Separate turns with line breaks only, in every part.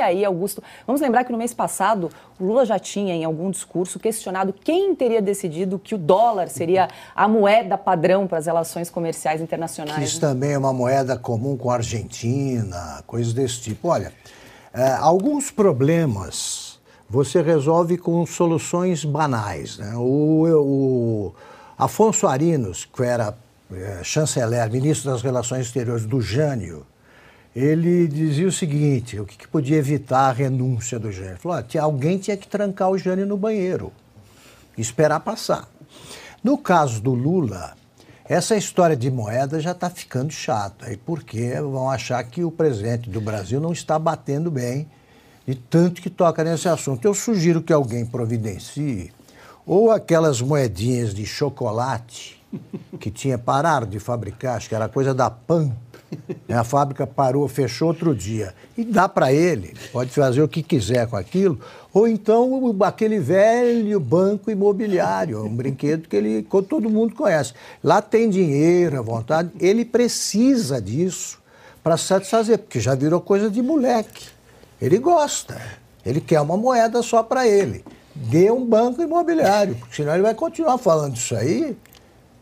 aí, Augusto, vamos lembrar que no mês passado o Lula já tinha, em algum discurso, questionado quem teria decidido que o dólar seria a moeda padrão para as relações comerciais internacionais.
Que isso né? também é uma moeda comum com a Argentina, coisas desse tipo. Olha, é, alguns problemas você resolve com soluções banais. Né? O, o Afonso Arinos, que era é, chanceler, ministro das Relações Exteriores do Jânio, ele dizia o seguinte: o que, que podia evitar a renúncia do Jânio? Ele falou: ah, alguém tinha que trancar o Jânio no banheiro, esperar passar. No caso do Lula, essa história de moeda já está ficando chata, aí porque vão achar que o presidente do Brasil não está batendo bem de tanto que toca nesse assunto. Eu sugiro que alguém providencie ou aquelas moedinhas de chocolate que tinha parado de fabricar, acho que era coisa da PAN. Né? A fábrica parou, fechou outro dia. E dá para ele, pode fazer o que quiser com aquilo. Ou então aquele velho banco imobiliário, um brinquedo que ele, todo mundo conhece. Lá tem dinheiro, à vontade. Ele precisa disso para satisfazer, porque já virou coisa de moleque. Ele gosta. Ele quer uma moeda só para ele. Dê um banco imobiliário, porque senão ele vai continuar falando isso aí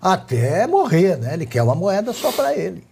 até morrer, né? Ele quer uma moeda só para ele.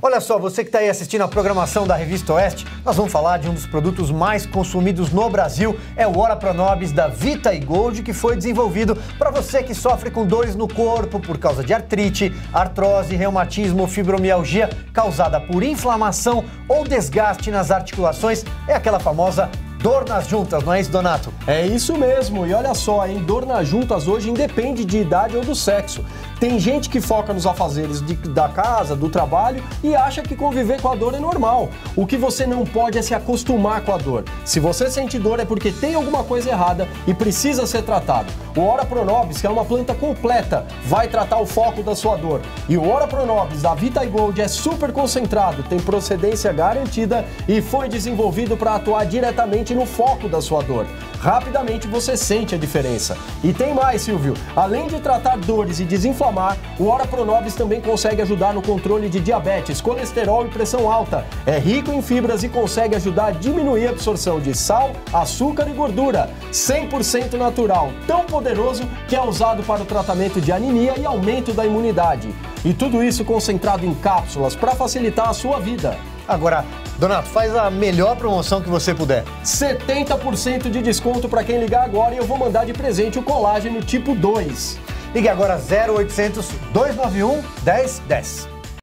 Olha só, você que está aí assistindo a programação da Revista Oeste, nós vamos falar de um dos produtos mais consumidos no Brasil, é o Ora Pronobis da Vita e Gold, que foi desenvolvido para você que sofre com dores no corpo por causa de artrite, artrose, reumatismo, fibromialgia causada por inflamação ou desgaste nas articulações, é aquela famosa Dor nas juntas, não é isso, Donato?
É isso mesmo. E olha só, hein? Dor nas juntas hoje independe de idade ou do sexo. Tem gente que foca nos afazeres de, da casa, do trabalho e acha que conviver com a dor é normal. O que você não pode é se acostumar com a dor. Se você sente dor é porque tem alguma coisa errada e precisa ser tratado. O Ora Pronobis, que é uma planta completa, vai tratar o foco da sua dor. E o Ora Pronobis da Vita Gold é super concentrado, tem procedência garantida e foi desenvolvido para atuar diretamente no foco da sua dor rapidamente você sente a diferença. E tem mais, Silvio. Além de tratar dores e desinflamar, o Ora Pronobis também consegue ajudar no controle de diabetes, colesterol e pressão alta. É rico em fibras e consegue ajudar a diminuir a absorção de sal, açúcar e gordura. 100% natural, tão poderoso que é usado para o tratamento de anemia e aumento da imunidade. E tudo isso concentrado em cápsulas para facilitar a sua vida.
Agora, Donato, faz a melhor promoção que você puder.
70% de desconto para quem ligar agora e eu vou mandar de presente o colágeno tipo 2.
Ligue agora 0800 291 1010.